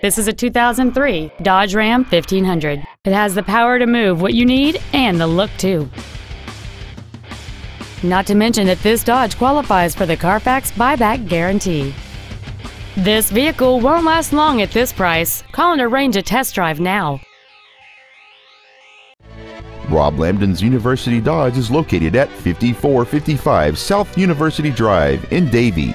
This is a 2003 Dodge Ram 1500. It has the power to move what you need and the look too. Not to mention that this Dodge qualifies for the Carfax buyback guarantee. This vehicle won't last long at this price. Call and arrange a test drive now. Rob Lambdin's University Dodge is located at 5455 South University Drive in Davie.